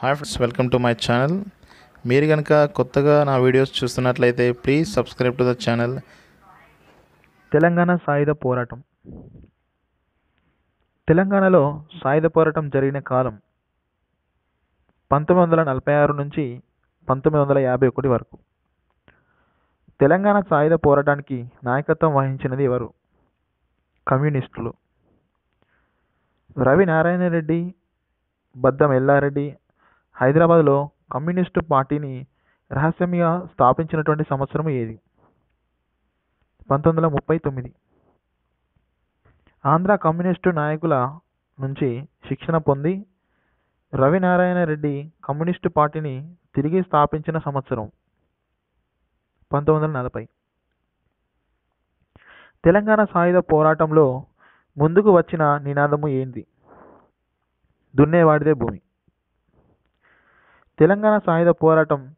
Hi friends welcome to my channel మీరు కనుక కొత్తగా నా వీడియోస్ చూస్తున్నట్లయితే please subscribe to the channel Telangana సాయుధ పోరాటం. తెలంగాణలో సాయుధ పోరాటం జరిగిన కాలం పంతొమ్మిది వందల నలభై ఆరు నుంచి పంతొమ్మిది వందల యాభై ఒకటి వరకు. తెలంగాణ సాయుధ పోరాటానికి నాయకత్వం వహించినది ఎవరు? కమ్యూనిస్టులు. రవి నారాయణ రెడ్డి బద్దం ఎల్లారెడ్డి హైదరాబాద్లో కమ్యూనిస్టు పార్టీని రహస్యంగా స్థాపించినటువంటి సంవత్సరం ఏది? పంతొమ్మిది వందల ముప్పై తొమ్మిది. ఆంధ్ర కమ్యూనిస్టు నాయకుల నుంచి శిక్షణ పొంది రవినారాయణ రెడ్డి కమ్యూనిస్టు పార్టీని తిరిగి స్థాపించిన సంవత్సరం పంతొమ్మిది వందల నలభై. తెలంగాణ సాయుధ పోరాటంలో ముందుకు వచ్చిన నినాదము ఏంది? దున్నేవాడిదే భూమి. తెలంగాణ సాయుధ పోరాటం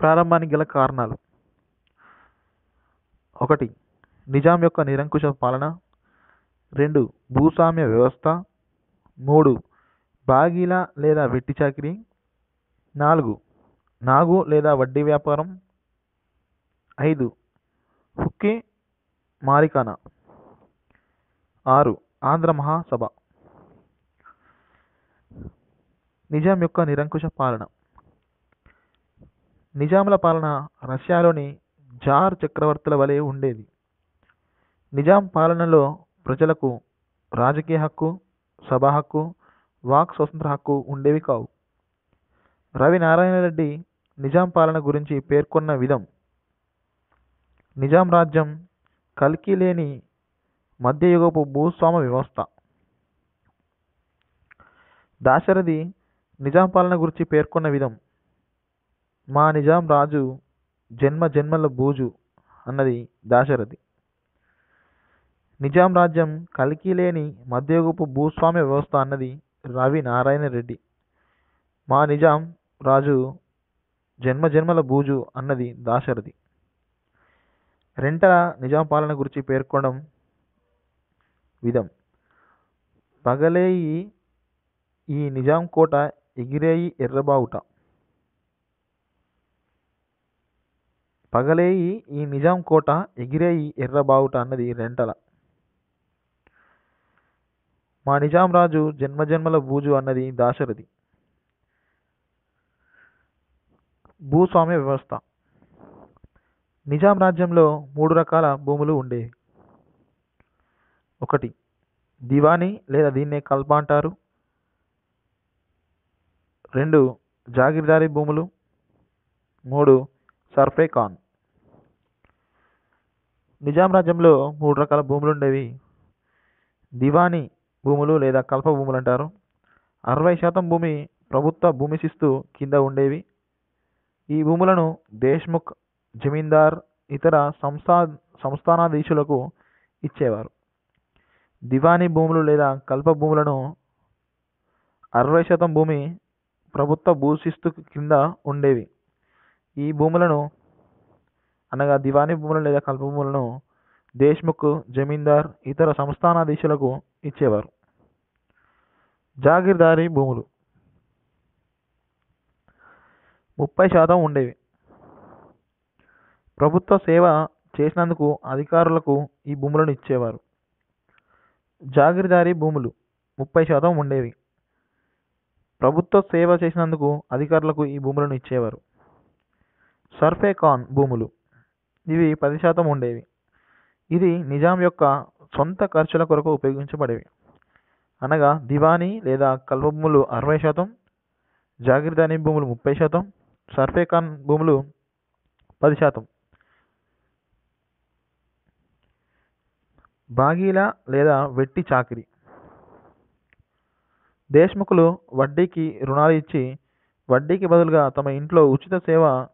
ప్రారంభానికి గల కారణాలు. ఒకటి నిజాం యొక్క నిరంకుశ పాలన. రెండు భూస్వామ్య వ్యవస్థ. మూడు బాగీల లేదా వెట్టి చాకిరి. నాలుగు నాగు లేదా వడ్డీ వ్యాపారం. ఐదు హుక్కి మారికానా. ఆరు ఆంధ్ర మహాసభ. నిజాం యొక్క నిరంకుశ పాలన. నిజాముల పాలన రష్యాలోని జార్ చక్రవర్తుల వలె ఉండేది. నిజాం పాలనలో ప్రజలకు రాజకీయ హక్కు సభా హక్కు వాక్ స్వతంత్ర హక్కు ఉండేవి కావు. రవి నారాయణ రెడ్డి నిజాం పాలన గురించి పేర్కొన్న విధం నిజాం రాజ్యం కల్కి లేని మధ్యయుగపు భూస్వామ వ్యవస్థ. దాశరథి నిజాం పాలన గురించి పేర్కొన్న విధం మా నిజాం రాజు జన్మ జన్మల బూజు అన్నది దాశరథి. నిజాం రాజ్యం కలికి లేని మధ్యయుగపు భూస్వామ్య వ్యవస్థ అన్నది రవి నారాయణ రెడ్డి. మా నిజాం రాజు జన్మ జన్మల బూజు అన్నది దాశరథి. రెంటల నిజాం పాలన గురించి పేర్కొనడం విధం. పగలేయి ఈ నిజాం కోట ఎగిరేయి ఎర్రబావుట. పగలేయి ఈ నిజాం కోట ఎగిరేయి ఎర్రబావుట అన్నది రెంటల. మా నిజాం రాజు జన్మజన్మల బూజు అన్నది దాశరథి. భూస్వామ్య వ్యవస్థ. నిజాం రాజ్యంలో మూడు రకాల భూములు ఉండేవి. ఒకటి దివానీ లేదా దీన్నే కల్ప అంటారు. రెండు జాగీర్దారి భూములు మూడు సర్ఫే ఖాన్ నిజాం రాజ్యంలో మూడు రకాల భూములు ఉండేవి. దివానీ భూములు లేదా కల్ప భూములు అంటారు. అరవై శాతం భూమి ప్రభుత్వ భూమి శిస్తు కింద ఉండేవి. ఈ భూములను దేశ్ముఖ్ జమీందార్ ఇతర సంస్థా సంస్థానాధీశులకు ఇచ్చేవారు. దివానీ భూములు లేదా కల్ప భూములను అరవై శాతం భూమి ప్రభుత్వ భూశిస్తు కింద ఉండేవి. ఈ భూములను అనగా దివానీ భూములు లేదా కల్ప భూములను దేశ్ముఖ్ జమీందార్ ఇతర సంస్థానాధీశులకు ఇచ్చేవారు. జాగీర్దారీ భూములు. ముప్పై శాతం ఉండేవి. ప్రభుత్వ సేవ చేసినందుకు అధికారులకు ఈ భూములను ఇచ్చేవారు. జాగీర్దారీ భూములు ముప్పై శాతం ఉండేవి. ప్రభుత్వ సేవ చేసినందుకు అధికారులకు ఈ భూములను ఇచ్చేవారు. సర్ఫే ఖాన్ భూములు. ఇవి పది శాతం ఉండేవి. ఇది నిజాం యొక్క సొంత ఖర్చుల కొరకు ఉపయోగించబడేవి. అనగా దివానీ లేదా కల్వ భూములు అరవై శాతం జాగిర్దాని భూములు ముప్పై శాతం సర్ఫే ఖాన్ భూములు పది శాతం. బాగీల లేదా వెట్టి చాకిరి. దేశ్ముఖులు వడ్డీకి రుణాలు ఇచ్చి వడ్డీకి బదులుగా తమ ఇంట్లో ఉచిత సేవ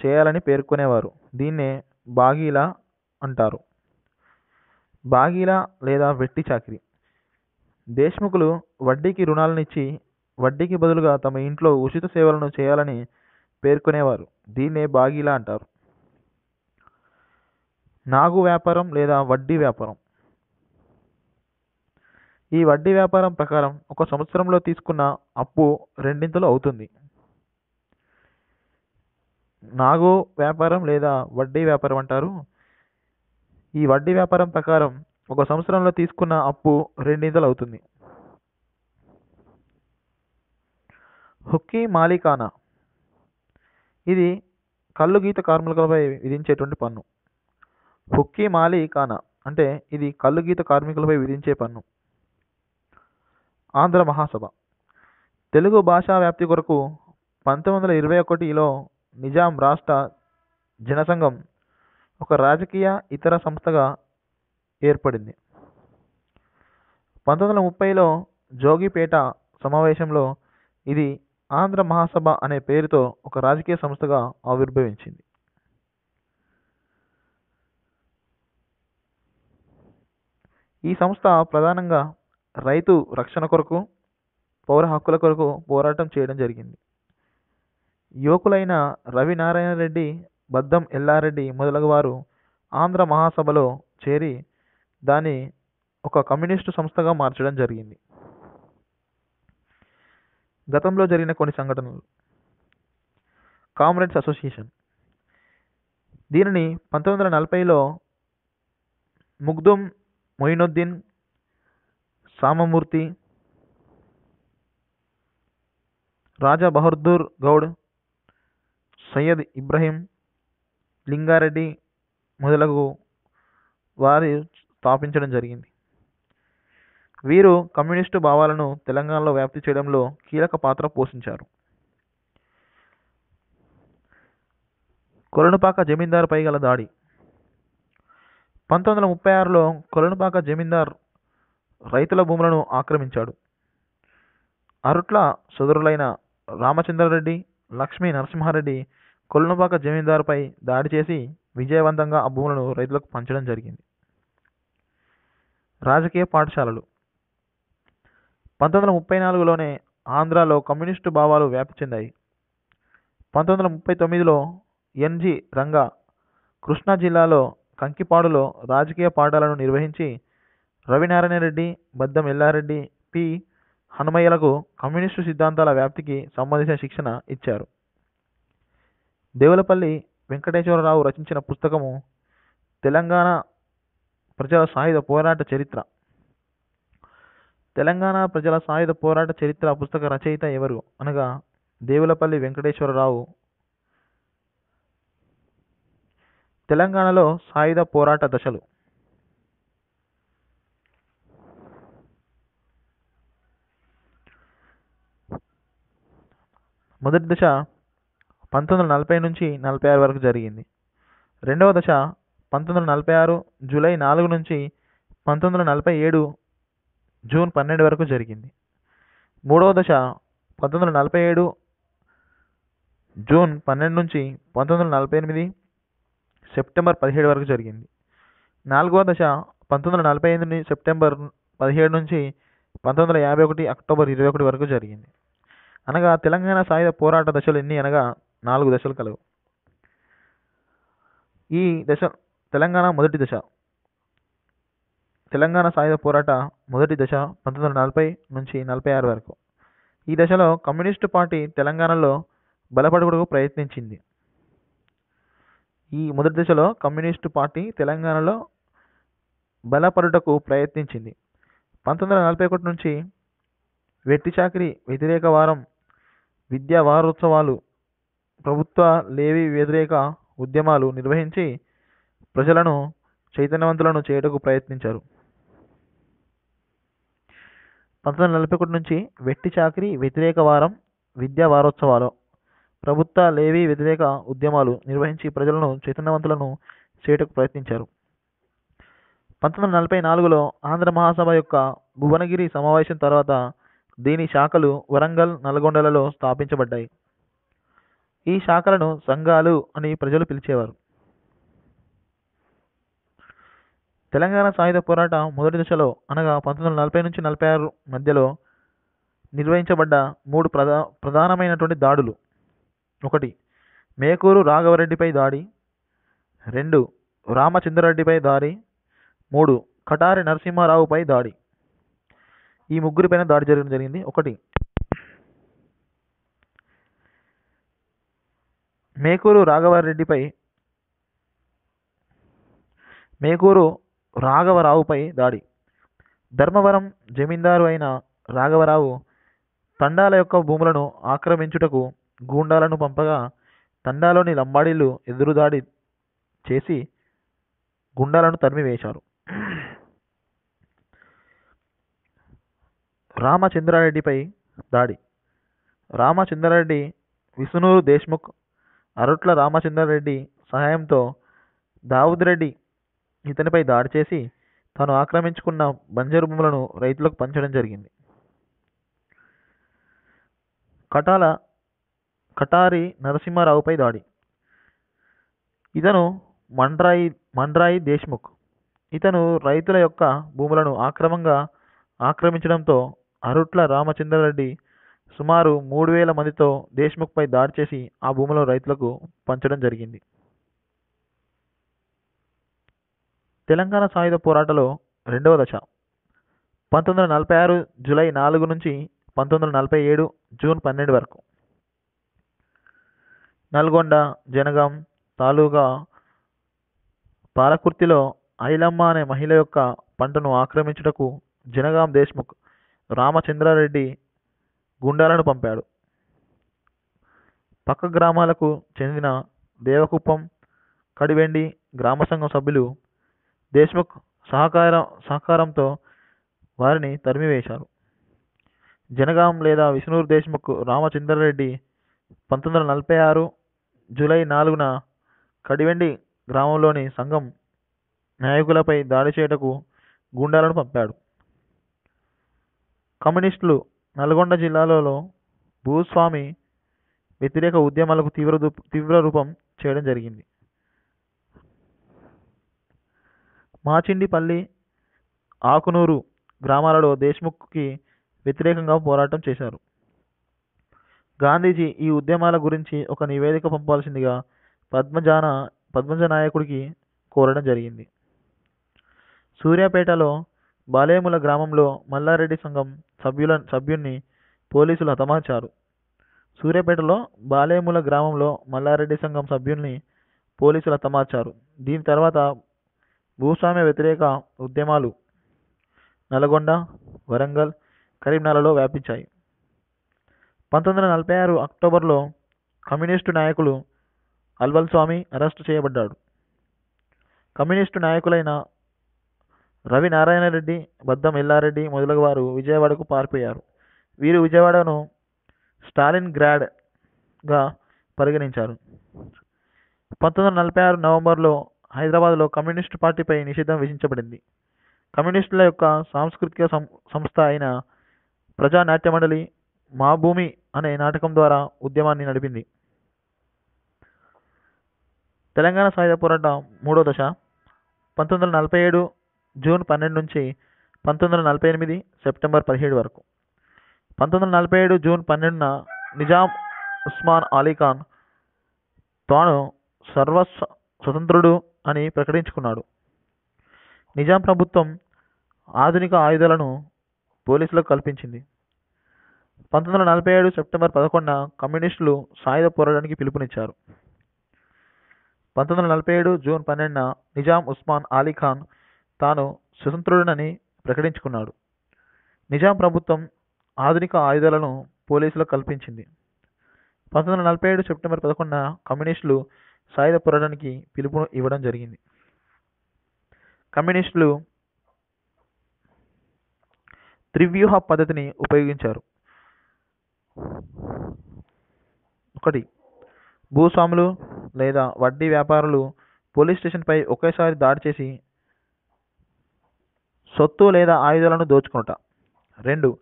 చేయాలని పేర్కొనేవారు. దీన్నే బాగీల అంటారు. బాగీల లేదా వెట్టి చాకిరి. దేశ్ముఖులు వడ్డీకి రుణాలనిచ్చి వడ్డీకి బదులుగా తమ ఇంట్లో ఉచిత సేవలను చేయాలని పేర్కొనేవారు. దీన్నే బాగీల అంటారు. నాగు వ్యాపారం లేదా వడ్డీ వ్యాపారం. ఈ వడ్డీ వ్యాపారం ప్రకారం ఒక సంవత్సరంలో తీసుకున్న అప్పు రెండింతలు అవుతుంది. నాగో వ్యాపారం లేదా వడ్డీ వ్యాపారం అంటారు. ఈ వడ్డీ వ్యాపారం ప్రకారం ఒక సంవత్సరంలో తీసుకున్న అప్పు రెండింతలు అవుతుంది. హుక్కీ మాలికానా ఇది కళ్ళు గీత కార్మికులపై విధించేటువంటి పన్ను. హుక్కీ మాలికానా అంటే ఇది కళ్ళు గీత కార్మికులపై విధించే పన్ను. ఆంధ్ర మహాసభ. తెలుగు భాషా వ్యాప్తి కొరకు పంతొమ్మిది వందల ఇరవై ఒకటిలో నిజాం రాష్ట్ర జనసంఘం ఒక రాజకీయ ఇతర సంస్థగా ఏర్పడింది. పంతొమ్మిది వందల ముప్పైలో జోగిపేట సమావేశంలో ఇది ఆంధ్ర మహాసభ అనే పేరుతో ఒక రాజకీయ సంస్థగా ఆవిర్భవించింది. ఈ సంస్థ ప్రధానంగా రైతు రక్షణ కొరకు పౌర హక్కుల కొరకు పోరాటం చేయడం జరిగింది. యువకులైన రవి నారాయణ రెడ్డి బద్దం ఎల్లారెడ్డి మొదలగు వారు ఆంధ్ర మహాసభలో చేరి దాన్ని ఒక కమ్యూనిస్టు సంస్థగా మార్చడం జరిగింది. గతంలో జరిగిన కొన్ని సంఘటనలు. Comrades association. దీనిని పంతొమ్మిది వందల నలభైలో ముగ్దుం మొయినుద్దీన్ సామమూర్తి రాజా బహదూర్ గౌడ్ సయ్యద్ ఇబ్రహీం లింగారెడ్డి మొదలగు వారు స్థాపించడం జరిగింది. వీరు కమ్యూనిస్టు భావాలను తెలంగాణలో వ్యాప్తి చేయడంలో కీలక పాత్ర పోషించారు. కొలనుపాక జమీందారుపై గల దాడి. పంతొమ్మిది వందల ముప్పై ఆరులో కొలనుపాక జమీందార్ రైతుల భూములను ఆక్రమించాడు. అరుట్ల సోదరులైన రామచంద్రారెడ్డి లక్ష్మీ నరసింహారెడ్డి కొలనుపాక జమీందారుపై దాడి చేసి విజయవంతంగా ఆ భూములను రైతులకు పంచడం జరిగింది. రాజకీయ పాఠశాలలు. పంతొమ్మిది వందల ముప్పై నాలుగులోనే ఆంధ్రాలో కమ్యూనిస్టు భావాలు వ్యాప్తి చెందాయి. పంతొమ్మిది వందల ముప్పై తొమ్మిదిలో ఎన్జి రంగా కృష్ణా జిల్లాలో కంకిపాడులో రాజకీయ పాఠాలను నిర్వహించి రవినారాయణ రెడ్డి బద్దం ఎల్లారెడ్డి పి. హనుమయ్యలకు కమ్యూనిస్టు సిద్ధాంతాల వ్యాప్తికి సంబంధించిన శిక్షణ ఇచ్చారు. దేవులపల్లి వెంకటేశ్వరరావు రచించిన పుస్తకము తెలంగాణ ప్రజల సాయుధ పోరాట చరిత్ర. తెలంగాణ ప్రజల సాయుధ పోరాట చరిత్ర పుస్తక రచయిత ఎవరు అనగా దేవులపల్లి వెంకటేశ్వరరావు. తెలంగాణలో సాయుధ పోరాట దశలు. మొదటి దశ పంతొమ్మిది వందల నలభై నుంచి నలభై ఆరు వరకు జరిగింది. రెండవ దశ పంతొమ్మిది వందల నలభై ఆరు జూలై నాలుగు నుంచి పంతొమ్మిది వందల నలభై ఏడు జూన్ పన్నెండు వరకు జరిగింది. మూడవ దశ పంతొమ్మిది వందల నలభై ఏడు జూన్ పన్నెండు నుంచి పంతొమ్మిది వందల నలభై ఎనిమిది సెప్టెంబర్ పదిహేడు వరకు జరిగింది. నాలుగవ దశ పంతొమ్మిది వందల నలభై ఎనిమిది సెప్టెంబర్ పదిహేడు నుంచి పంతొమ్మిది వందల యాభై ఒకటి అక్టోబర్ ఇరవై ఒకటి వరకు జరిగింది. అనగా తెలంగాణ సాయుధ పోరాట దశలు ఎన్ని అనగా నాలుగు దశలు కలవు. ఈ దశ తెలంగాణ మొదటి దశ. తెలంగాణ సాయుధ పోరాట మొదటి దశ పంతొమ్మిది వందల నలభై నుంచి నలభై ఆరు వరకు. ఈ దశలో కమ్యూనిస్టు పార్టీ తెలంగాణలో బలపడుటకు ప్రయత్నించింది. ఈ మొదటి దశలో కమ్యూనిస్టు పార్టీ తెలంగాణలో బలపడుటకు ప్రయత్నించింది. పంతొమ్మిది వందల నలభై ఒకటి నుంచి వెట్టి చాకిరి వ్యతిరేక వారం విద్యా వారోత్సవాలు ప్రభుత్వ లేవి వ్యతిరేక ఉద్యమాలు నిర్వహించి ప్రజలను చైతన్యవంతులను చేయటకు ప్రయత్నించారు. పంతొమ్మిది వందల నలభై ఒకటి నుంచి వెట్టి చాకిరి వ్యతిరేక వారం విద్యా వారోత్సవాలు ప్రభుత్వ లేవి వ్యతిరేక ఉద్యమాలు నిర్వహించి ప్రజలను చైతన్యవంతులను చేయటకు ప్రయత్నించారు. పంతొమ్మిది వందల నలభై నాలుగులో ఆంధ్ర మహాసభ యొక్క భువనగిరి సమావేశం తర్వాత దీని శాఖలు వరంగల్ నల్గొండలలో స్థాపించబడ్డాయి. ఈ శాఖలను సంఘాలు అని ప్రజలు పిలిచేవారు. తెలంగాణ సాయుధ పోరాట మొదటి దశలో అనగా పంతొమ్మిది వందల నలభై నుంచి నలభై ఆరు మధ్యలో నిర్వహించబడ్డ మూడు ప్రధా ప్రధానమైనటువంటి దాడులు. ఒకటి మేకూరు రాఘవరెడ్డిపై దాడి. రెండు రామచంద్రారెడ్డిపై దాడి. మూడు కటారి నరసింహారావుపై దాడి. ఈ ముగ్గురిపైన దాడి జరగడం జరిగింది. ఒకటి మేకూరు రాఘవారెడ్డిపై మేకూరు రాఘవరావుపై దాడి. ధర్మవరం జమీందారు అయిన రాఘవరావు తండాల యొక్క భూములను ఆక్రమించుటకు గూండాలను పంపగా తండాలోని లంబాడీలు ఎదురుదాడి చేసి గుండాలను తరిమివేశారు. రామచంద్రారెడ్డిపై దాడి. రామచంద్రారెడ్డి విసునూరు దేశ్ముఖ్ అరుట్ల రామచంద్రారెడ్డి సహాయంతో దావుద్ రెడ్డి ఇతనిపై దాడి చేసి తాను ఆక్రమించుకున్న బంజరు భూములను రైతులకు పంచడం జరిగింది. కటాల కటారి నరసింహారావుపై దాడి. ఇతను మండ్రాయి మండ్రాయి దేశ్ముఖ్. ఇతను రైతుల యొక్క భూములను ఆక్రమంగా ఆక్రమించడంతో అరుట్ల రామచంద్రారెడ్డి సుమారు మూడు వేల మందితో దేశ్ముఖ్పై దాడి చేసి ఆ భూములను రైతులకు పంచడం జరిగింది. తెలంగాణ సాయుధ పోరాటంలో రెండవ దశ. పంతొమ్మిది వందల నలభై ఆరు జూలై నాలుగు నుంచి పంతొమ్మిది వందల నలభై ఏడు జూన్ పన్నెండు వరకు. నల్గొండ జనగాం తాలూకా పాలకుర్తిలో ఐలమ్మ అనే మహిళ యొక్క పంటను ఆక్రమించుటకు జనగాం దేశ్ముఖ్ రామచంద్రారెడ్డి గుండాలను పంపాడు. పక్క గ్రామాలకు చెందిన దేవకుప్పం కడివెండి గ్రామ సంఘం సభ్యులు దేశ్ముఖ్ సహకార సహకారంతో వారిని తరిమివేశారు. జనగాం లేదా విష్ణూరు దేశ్ముఖ్ రామచంద్రారెడ్డి పంతొమ్మిది వందల నలభై ఆరు జూలై నాలుగున కడివెండి గ్రామంలోని సంఘం నాయకులపై దాడి చేయుటకు గుండాలను పంపాడు. కమ్యూనిస్టులు నల్గొండ జిల్లాలలో భూస్వామి వ్యతిరేక ఉద్యమాలకు తీవ్ర తీవ్ర రూపం చేయడం జరిగింది. మాచిండిపల్లి ఆకునూరు గ్రామాలలో దేశ్ముఖ్కి వ్యతిరేకంగా పోరాటం చేశారు. గాంధీజీ ఈ ఉద్యమాల గురించి ఒక నివేదిక పంపాల్సిందిగా పద్మజాన పద్మజ నాయకుడికి కోరడం జరిగింది. సూర్యాపేటలో బాలేముల గ్రామంలో మల్లారెడ్డి సంఘం సభ్యుల సభ్యుణ్ణి పోలీసులు హతమార్చారు. సూర్యాపేటలో బాలేముల గ్రామంలో మల్లారెడ్డి సంఘం సభ్యుల్ని పోలీసులు హతమార్చారు. దీని తర్వాత భూస్వామ్య వ్యతిరేక ఉద్యమాలు నల్గొండ వరంగల్ కరీంనగర్లో వ్యాపించాయి. పంతొమ్మిది వందల నలభై ఆరు అక్టోబర్లో కమ్యూనిస్టు నాయకులు అల్వల్ స్వామి అరెస్టు చేయబడ్డాడు. కమ్యూనిస్టు నాయకులైన రవి నారాయణరెడ్డి బద్దం ఎల్లారెడ్డి మొదలగు వారు విజయవాడకు పారిపోయారు. వీరు విజయవాడను స్టాలిన్ గ్రాడ్గా పరిగణించారు. పంతొమ్మిది వందల నలభై ఆరు నవంబర్లో హైదరాబాద్లో కమ్యూనిస్టు పార్టీపై నిషేధం విధించబడింది. కమ్యూనిస్టుల యొక్క సాంస్కృతిక సం- సంస్థ అయిన ప్రజా మండలి మా భూమి అనే నాటకం ద్వారా ఉద్యమాన్ని నడిపింది. తెలంగాణ సాయుధ పోరాటం మూడో దశ. పంతొమ్మిది వందల నలభై ఏడు జూన్ పన్నెండు నుంచి పంతొమ్మిది వందల నలభై ఎనిమిది సెప్టెంబర్ పదిహేడు వరకు. పంతొమ్మిది వందల నలభై ఏడు జూన్ పన్నెండున నిజాం ఉస్మాన్ అలీఖాన్ తాను సర్వ స్వ- స్వతంత్రుడు అని ప్రకటించుకున్నాడు. నిజాం ప్రభుత్వం ఆధునిక ఆయుధాలను పోలీసులకు కల్పించింది. పంతొమ్మిది వందల నలభై ఏడు సెప్టెంబర్ పదకొండున కమ్యూనిస్టులు సాయుధ పోరాటానికి పిలుపునిచ్చారు. పంతొమ్మిది వందల నలభై ఏడు జూన్ పన్నెండున నిజాం ఉస్మాన్ అలీ ఖాన్ తాను స్వతంత్రుడనని ప్రకటించుకున్నాడు. నిజాం ప్రభుత్వం ఆధునిక ఆయుధాలను పోలీసులకు కల్పించింది. పంతొమ్మిది వందల నలభై ఏడు సెప్టెంబర్ పదకొండున కమ్యూనిస్టులు సాయుధ పోరాటానికి పిలుపు ఇవ్వడం జరిగింది. కమ్యూనిస్టులు త్రివ్యూహ పద్ధతిని ఉపయోగించారు. ఒకటి భూస్వాములు లేదా వడ్డీ వ్యాపారులు పోలీస్ స్టేషన్పై ఒకేసారి దాడి చేసి సొత్తు లేదా ఆయుధాలను దోచుకునుట. రెండు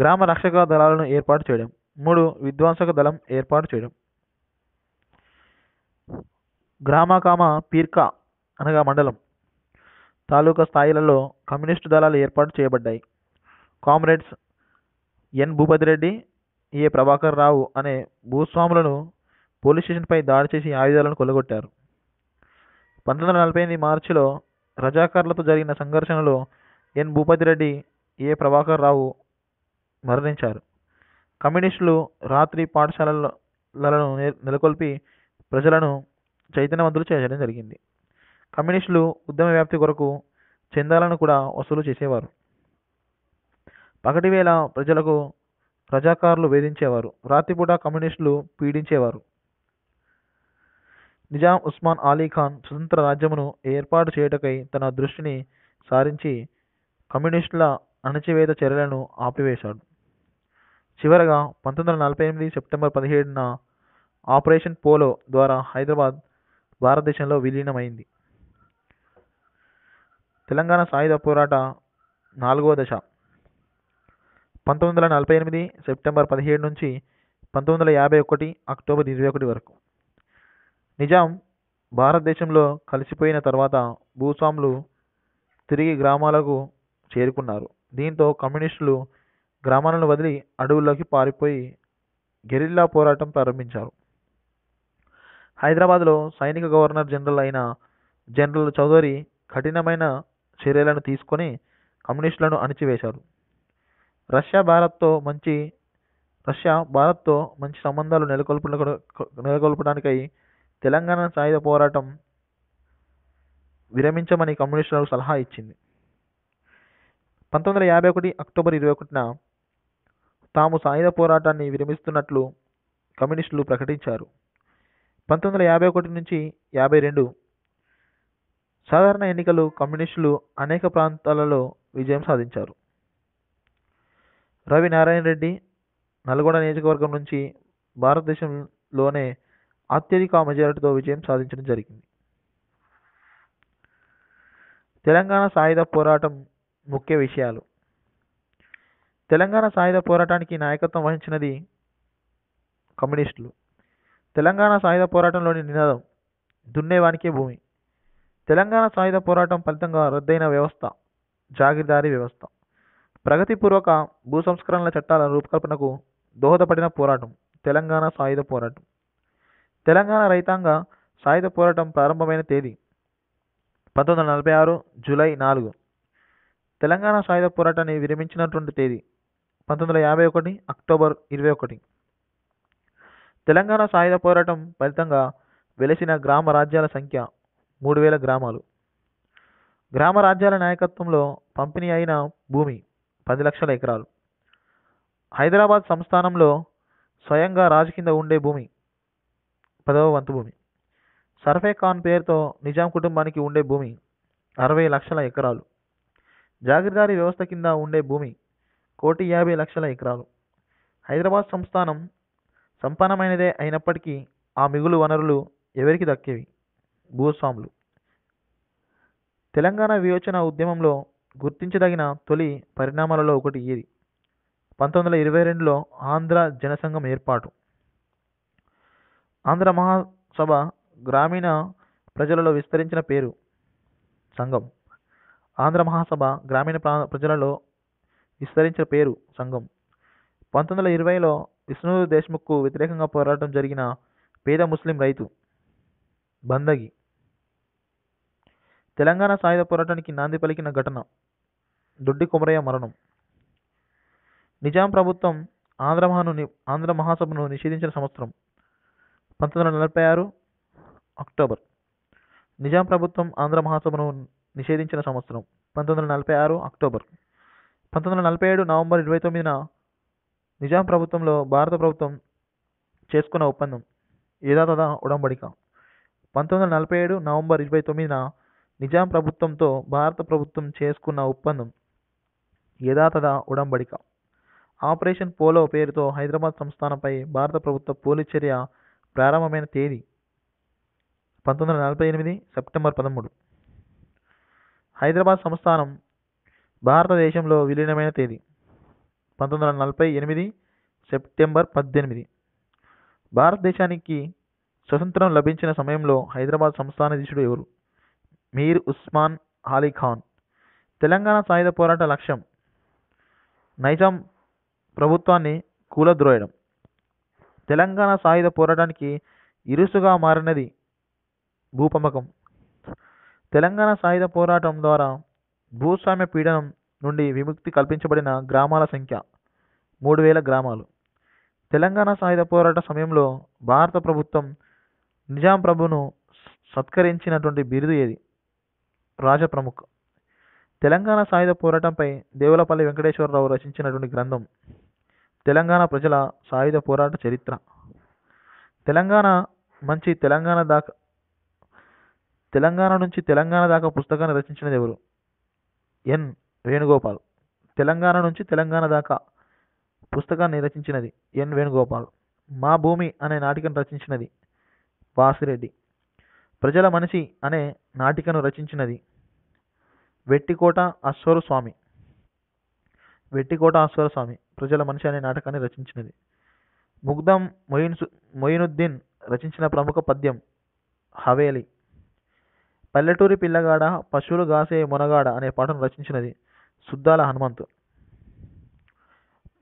గ్రామ రక్షక దళాలను ఏర్పాటు చేయడం. మూడు విధ్వంసక దళం ఏర్పాటు చేయడం. గ్రామకామ పీర్కా అనగా మండలం. తాలూకా స్థాయిలలో కమ్యూనిస్టు దళాలు ఏర్పాటు చేయబడ్డాయి. Comrades N. Bhupathi Reddy A. Prabhakar Rao అనే భూస్వాములను పోలీస్ స్టేషన్పై దాడి చేసి ఆయుధాలను కొల్లగొట్టారు. పంతొమ్మిది వందల నలభై ఎనిమిది మార్చిలో రజాకార్లతో జరిగిన సంఘర్షణలో ఎన్. భూపతిరెడ్డి ఏ. ప్రభాకర్ రావు మరణించారు. కమ్యూనిస్టులు రాత్రి పాఠశాలలను నెలకొల్పి ప్రజలను చైతన్యవంతులు చేయడం జరిగింది. కమ్యూనిస్టులు ఉద్యమ వ్యాప్తి కొరకు చందాలను కూడా వసూలు చేసేవారు. పగటి వేళ ప్రజలకు రజాకారులు వేధించేవారు. రాత్రిపూట కమ్యూనిస్టులు పీడించేవారు. నిజాం ఉస్మాన్ అలీ ఖాన్ స్వతంత్ర రాజ్యమును ఏర్పాటు చేయుటకై తన దృష్టిని సారించి కమ్యూనిస్టుల అణచివేత చర్యలను ఆపివేశాడు. చివరగా పంతొమ్మిది వందల నలభై ఎనిమిది సెప్టెంబర్ పదిహేడున ఆపరేషన్ పోలో ద్వారా హైదరాబాద్ భారతదేశంలో విలీనమైంది. తెలంగాణ సాయుధ పోరాట నాలుగో దశ. పంతొమ్మిది వందల నలభై ఎనిమిది సెప్టెంబర్ పదిహేడు నుంచి పంతొమ్మిది వందల యాభై ఒకటి అక్టోబర్ ఇరవై ఒకటి వరకు. నిజాం భారతదేశంలో కలిసిపోయిన తర్వాత భూస్వాములు తిరిగి గ్రామాలకు చేరుకున్నారు. దీంతో కమ్యూనిస్టులు గ్రామాలను వదిలి అడవుల్లోకి పారిపోయి గెరిల్లా పోరాటం ప్రారంభించారు. హైదరాబాద్లో సైనిక గవర్నర్ జనరల్ అయిన జనరల్ చౌదరి కఠినమైన చర్యలను తీసుకొని కమ్యూనిస్టులను అణిచివేశారు. రష్యా భారత్తో మంచి రష్యా భారత్తో మంచి సంబంధాలు నెలకొల్ప నెలకొల్పడానికై తెలంగాణ సాయుధ పోరాటం విరమించమని కమ్యూనిస్టులకు సలహా ఇచ్చింది. పంతొమ్మిది వందల యాభై ఒకటి అక్టోబర్ ఇరవై ఒకటిన తాము సాయుధ పోరాటాన్ని విరమిస్తున్నట్లు కమ్యూనిస్టులు ప్రకటించారు. పంతొమ్మిది వందల యాభై ఒకటి నుంచి యాభై రెండు సాధారణ ఎన్నికలు కమ్యూనిస్టులు అనేక ప్రాంతాలలో విజయం సాధించారు. రవి నారాయణ రెడ్డి నల్గొండ నియోజకవర్గం నుంచి భారతదేశంలోనే అత్యధిక మెజారిటీతో విజయం సాధించడం జరిగింది. తెలంగాణ సాయుధ పోరాటం ముఖ్య విషయాలు. తెలంగాణ సాయుధ పోరాటానికి నాయకత్వం వహించినది కమ్యూనిస్టులు. తెలంగాణ సాయుధ పోరాటంలోని నినాదం దున్నేవానికే భూమి. తెలంగాణ సాయుధ పోరాటం ఫలితంగా రద్దయిన వ్యవస్థ జాగీర్దారీ వ్యవస్థ. ప్రగతిపూర్వక భూ సంస్కరణల చట్టాల రూపకల్పనకు దోహదపడిన పోరాటం తెలంగాణ సాయుధ పోరాటం. తెలంగాణ రైతాంగ సాయుధ పోరాటం ప్రారంభమైన తేదీ పంతొమ్మిది వందల నలభై ఆరు జూలై నాలుగు. తెలంగాణ సాయుధ పోరాటాన్ని విరమించినటువంటి తేదీ పంతొమ్మిది వందల యాభై ఒకటి అక్టోబర్ ఇరవై ఒకటి. తెలంగాణ సాయుధ పోరాటం ఫలితంగా వెలసిన గ్రామ రాజ్యాల సంఖ్య మూడు వేల గ్రామాలు. గ్రామ రాజ్యాల నాయకత్వంలో పంపిణీ అయిన భూమి పది లక్షల ఎకరాలు. హైదరాబాద్ సంస్థానంలో స్వయంగా రాజు కింద ఉండే భూమి పదవ వంతు భూమి. సర్ఫే ఖాన్ పేరుతో నిజాం కుటుంబానికి ఉండే భూమి అరవై లక్షల ఎకరాలు. జాగీర్దారీ వ్యవస్థ కింద ఉండే భూమి కోటి యాభై లక్షల ఎకరాలు. హైదరాబాద్ సంస్థానం సంపన్నమైనదే అయినప్పటికీ ఆ మిగులు వనరులు ఎవరికి దక్కేవి? భూస్వాములు. తెలంగాణ వియోచన ఉద్యమంలో గుర్తించదగిన తొలి పరిణామాలలో ఒకటి ఇది పంతొమ్మిది వందల ఇరవై రెండులో ఆంధ్ర జనసంఘం ఏర్పాటు. ఆంధ్ర మహాసభ గ్రామీణ ప్రజలలో విస్తరించిన పేరు సంఘం. ఆంధ్ర మహాసభ గ్రామీణ ప్రా ప్రజలలో విస్తరించిన పేరు సంఘం. పంతొమ్మిది వందల ఇరవైలో విష్ణు దేశ్ముఖ్కు వ్యతిరేకంగా పోరాటం జరిగిన పేద ముస్లిం రైతు బందగి. తెలంగాణ సాయుధ పోరాటానికి నాంది పలికిన ఘటన దొడ్డి కొమరయ్య మరణం. నిజాం ప్రభుత్వం ఆంధ్ర మహాను ని- ఆంధ్ర మహాసభను నిషేధించిన సంవత్సరం పంతొమ్మిది వందల నలభై ఆరు అక్టోబర్. నిజాం ప్రభుత్వం ఆంధ్ర మహాసభను నిషేధించిన సంవత్సరం పంతొమ్మిది వందల నలభై ఆరు అక్టోబర్. పంతొమ్మిది వందల నలభై ఏడు నవంబర్ ఇరవై తొమ్మిదిన నిజాం ప్రభుత్వంలో భారత ప్రభుత్వం చేసుకున్న ఒప్పందం యథాతథ ఉడంబడిక. పంతొమ్మిది వందల నలభై ఏడు నవంబర్ ఇరవై తొమ్మిదిన నిజాం ప్రభుత్వంతో భారత ప్రభుత్వం చేసుకున్న ఒప్పందం యథాతథ ఉడంబడిక. ఆపరేషన్ పోలో పేరుతో హైదరాబాద్ సంస్థానంపై భారత ప్రభుత్వ పోలీస్ చర్య ప్రారంభమైన తేదీ పంతొమ్మిది వందల నలభై ఎనిమిది సెప్టెంబర్ పదమూడు. హైదరాబాద్ సంస్థానం భారతదేశంలో విలీనమైన తేదీ పంతొమ్మిది వందల నలభై ఎనిమిది సెప్టెంబర్ పద్దెనిమిది. భారతదేశానికి స్వతంత్రం లభించిన సమయంలో హైదరాబాద్ సంస్థానాధీశుడు ఎవరు? మీర్ ఉస్మాన్ అలీ ఖాన్. తెలంగాణ సాయుధ పోరాట లక్ష్యం నైజాం ప్రభుత్వాన్ని కూలద్రోయడం. తెలంగాణ సాయుధ పోరాటానికి ఇరుసుగా మారినది భూపమ్మకం తెలంగాణ సాయుధ పోరాటం ద్వారా భూస్వామ్య పీడనం నుండి విముక్తి కల్పించబడిన గ్రామాల సంఖ్య మూడు వేల గ్రామాలు. తెలంగాణ సాయుధ పోరాట సమయంలో భారత ప్రభుత్వం నిజాం ప్రభును సత్కరించినటువంటి బిరుదు ఏది? రాజప్రముఖ్ తెలంగాణ సాయుధ పోరాటంపై దేవులపల్లి వెంకటేశ్వరరావు రచించినటువంటి గ్రంథం తెలంగాణ ప్రజల సాయుధ పోరాట చరిత్ర. తెలంగాణ మంచి తెలంగాణ దాకా తెలంగాణ నుంచి తెలంగాణ దాకా పుస్తకాన్ని రచించినది ఎవరు? ఎన్. వేణుగోపాల్. తెలంగాణ నుంచి తెలంగాణ దాకా పుస్తకాన్ని రచించినది ఎన్. వేణుగోపాల్. మా భూమి అనే నాటికను రచించినది వాసిరెడ్డి. ప్రజల మనిషి అనే నాటికను రచించినది వెట్టికోట అశ్వరస్వామి. వెట్టికోట అశ్వరస్వామి ప్రజల మనిషి అనే నాటకాన్ని రచించినది. ముగ్ధం మొయిన్ మొయినుద్దీన్ రచించిన ప్రముఖ పద్యం హవేలి. పల్లెటూరి పిల్లగాడ పశువులు గాసే మునగాడ అనే పాటను రచించినది సుద్దాల హనుమంతు.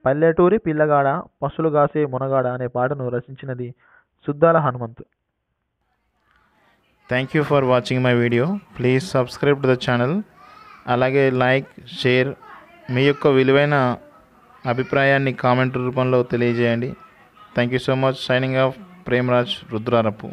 పల్లెటూరి పిల్లగాడ పశువులు గాసే మునగాడ అనే పాటను రచించినది Suddala Hanumanthu. Thank you for watching my video please subscribe to the channel అలాగే లైక్ షేర్ మీ యొక్క విలువైన అభిప్రాయాన్ని కామెంట్ రూపంలో తెలియజేయండి. Thank you so much signing off Premraj Rudrarappu